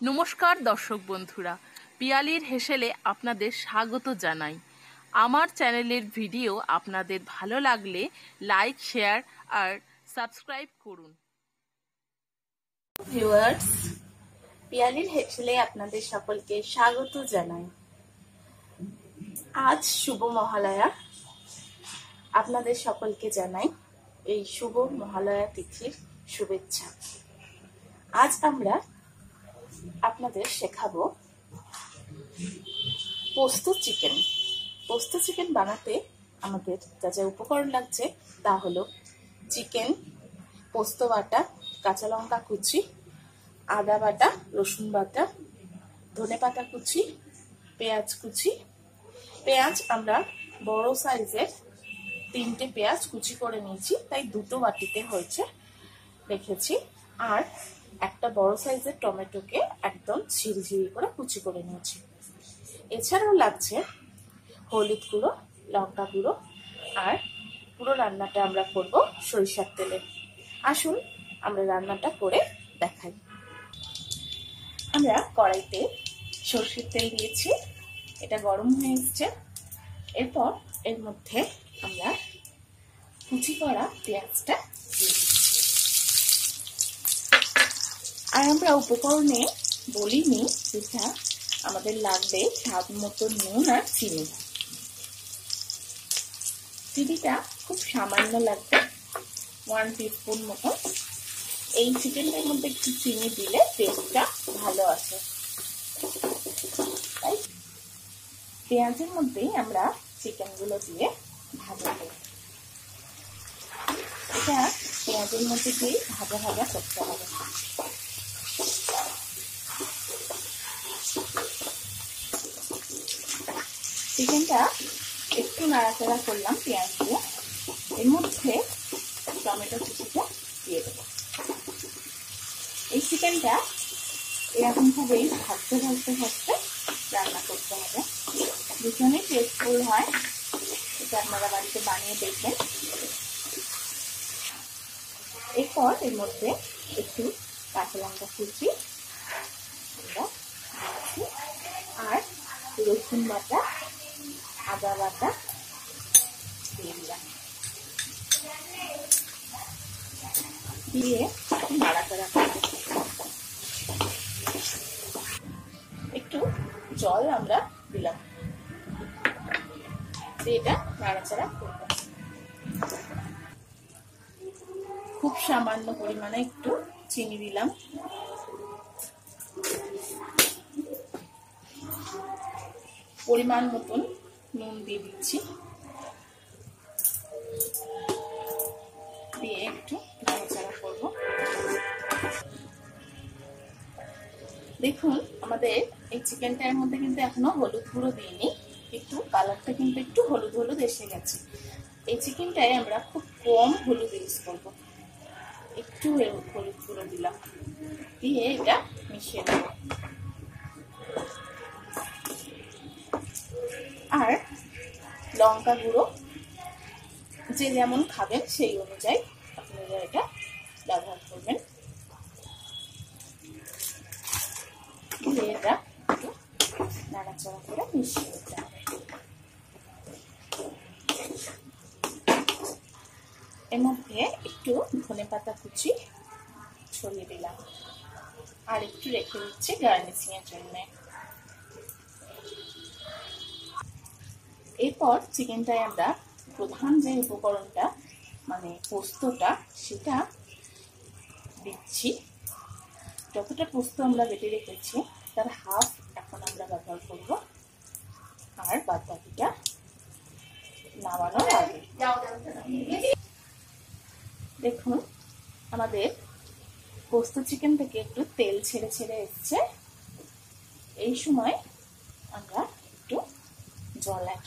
নমস্কার দর্শক বন্ধুরা। পিয়ালির হেসেলে আপনাদের স্বাগত জানাই। আমার চ্যানেলের ভিডিও আপনাদের ভালো লাগলে লাইক, শেয়ার আর সাবস্ক্রাইব করুন। ভিউয়ার্স, পিয়ালির হেসেলে আপনাদের সকলকে স্বাগত জানাই। আজ শুভ মহালয়া। আপনাদের সকলকে জানাই এই শুভ মহালয়া তিথির শুভেচ্ছা। আজ আমরা আপনাদের শেখাবো পোস্ত চিকেন। পোস্ত চিকেন বানাতে আমাদের যা যা উপকরণ লাগছে তা হলো চিকেন, পোস্ত বাটা, কাঁচা লঙ্কা কুচি, আদা বাটা, রসুন বাটা, ধনে পাতা কুচি, পেঁয়াজ কুচি। পেঁয়াজ আমরা বড় সাইজের তিনটে পেঁয়াজ কুচি করে নিয়েছি, তাই দুটো বাটিতে হয়েছে রেখেছি। আর একটা বড় সাইজের টমেটোকে একদম ঝিরিঝিরি করে কুচি করে নিয়েছি। এছাড়াও লাগছে হলুদ গুঁড়ো, লঙ্কা গুঁড়ো আর পুরো রান্নাটা আমরা করব সরিষার তেলে। আসুন আমরা রান্নাটা করে দেখাই। আমরা কড়াইতে সরষের তেল দিয়েছি, এটা গরম হয়ে এসছে। এরপর এর মধ্যে আমরা কুচি করা পেঁয়াজটা দিয়ে আর আমরা উপকরণে বলিনি যেটা আমাদের লাগবে স্বাদ মতো নুন আর চিনি। চিনিটা খুব সামান্য লাগবে ওয়ান টিস্পুন মতো। এই চিকেনটার মধ্যে একটু চিনি দিলে টেস্টটা ভালো আসে। তাই পেঁয়াজের মধ্যেই আমরা চিকেনগুলো দিয়ে ভাজাবো এটা পেঁয়াজের মধ্যে দিয়ে ভাজা ভাজা করতে হবে। চিকেনটা একটু নাড়াচাড়া করলাম পেঁয়াজ দিয়ে। এর মধ্যে টমেটো কুচিটা দিয়ে দেবো। এই চিকেনটা এরকম ভাবেই ভাজতে ভাজতে ভাজতে রান্না করতে হবে। ভীষণই টেস্টফুল হয়। এটা আপনারা বাড়িতে বানিয়ে দেখবেন। এরপর এর মধ্যে একটু কাঁচা লঙ্কা কুচি আর রসুন বাটা আদা বাটা দিয়ে দিলাম। দিয়ে নাড়াচাড়া একটু জল আমরা দিলাম। এটা নাড়াচাড়া খুব সামান্য পরিমাণে একটু চিনি দিলাম। পরিমাণ মতন নুন দিয়ে দিচ্ছি। দিয়ে একটু নাড়াচাড়া করব। দেখুন, আমাদের এই চিকেনটার মধ্যে কিন্তু এখনও হলুদ গুঁড়ো দিইনি। একটু কালারটা কিন্তু একটু হলুদ হলুদ এসে গেছে। এই চিকেনটায় আমরা খুব কম হলুদ ইউজ করব। একটু হলুদ গুঁড়ো দিলাম। দিয়ে এটা মিশিয়ে আর লঙ্কা গুঁড়ো, যে যেমন খাবেন সেই অনুযায়ী আপনারা এটা ব্যবহার করবেন। এটা একটু নাড়াচাড়া করে মিশিয়ে দিতে হবে। এর মধ্যে একটু ধনে পাতা কুচি ছড়িয়ে দিলাম। আর একটু রেখে দিচ্ছি গার্নিশিং এর জন্য। এরপর চিকেনটায় আমরা প্রধান যে উপকরণটা মানে পোস্তটা, সেটা দিচ্ছি। যতটা পোস্ত আমরা বেটে রেখেছি, তার হাফ এখন আমরা ব্যবহার করব। আর বাদ বাকিটা নামানোর দেখুন, আমাদের পোস্ত চিকেন থেকে একটু তেল ছেড়ে ছেড়ে এসছে। এই সময় আমরা একটু জল অ্যাড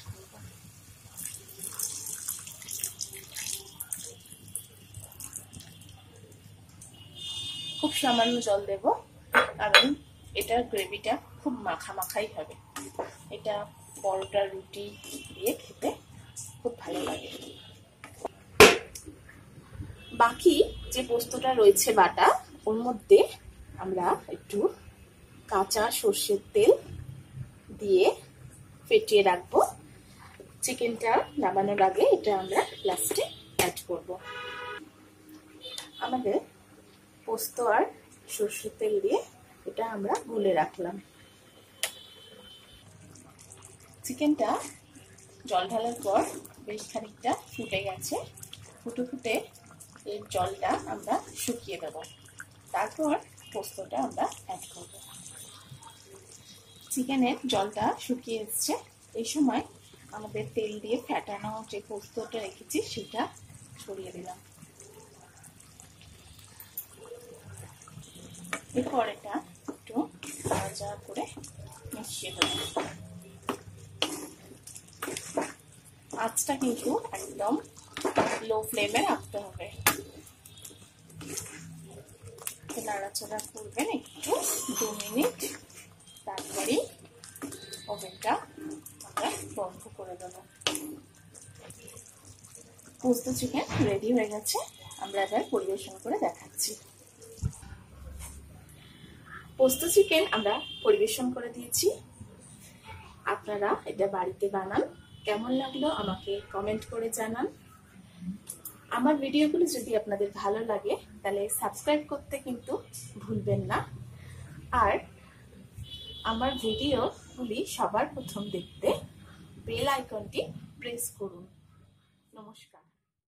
সামান্য জল দেব, কারণ এটার গ্রেভিটা খুব মাখা মাখাই হবে। এটা পরোটা, রুটি দিয়ে খেতে খুব ভালো লাগে। বাকি যে পোস্তটা রয়েছে বাটা, ওর মধ্যে আমরা একটু কাঁচা সর্ষের তেল দিয়ে ফেটিয়ে রাখব। চিকেনটা নামানোর আগে এটা আমরা লাস্টে অ্যাড করব। আমাদের পোস্ত আর সর্ষের তেল দিয়ে এটা আমরা গুলে রাখলাম। চিকেনটা জল ঢালার পর বেশ খানিকটা ফুটে গেছে। ফুটে ফুটে এর জলটা আমরা শুকিয়ে দেব। তারপর পোস্তটা আমরা অ্যাড করব। চিকেনের জলটা শুকিয়ে এসছে। এই সময় আমাদের তেল দিয়ে ফ্যাটানো যে পোস্তটা রেখেছি, সেটা ছড়িয়ে দিলাম। এরপর এটা একটু ভাজা করে মিশিয়ে দেবো। আঁচটা কিন্তু একদম লো ফ্লেমে রাখতে হবে। নাড়াচাড়া করবেন, একটু দু মিনিট, তারপরেই ওভেনটা আমরা বন্ধ করে দেবো। পোস্ত চিকেন রেডি হয়ে গেছে, আমরা এবার পরিবেশন করে দেখাচ্ছি। পোস্ত চিকেন আমরা পরিবেশন করে দিয়েছি। আপনারা এটা বাড়িতে বানান। কেমন লাগল আমাকে কমেন্ট করে জানান। আমার ভিডিওগুলো যদি আপনাদের ভালো লাগে, তাহলে সাবস্ক্রাইব করতে কিন্তু ভুলবেন না। আর আমার ভিডিওগুলি সবার প্রথম দেখতে বেল আইকনটি প্রেস করুন। নমস্কার।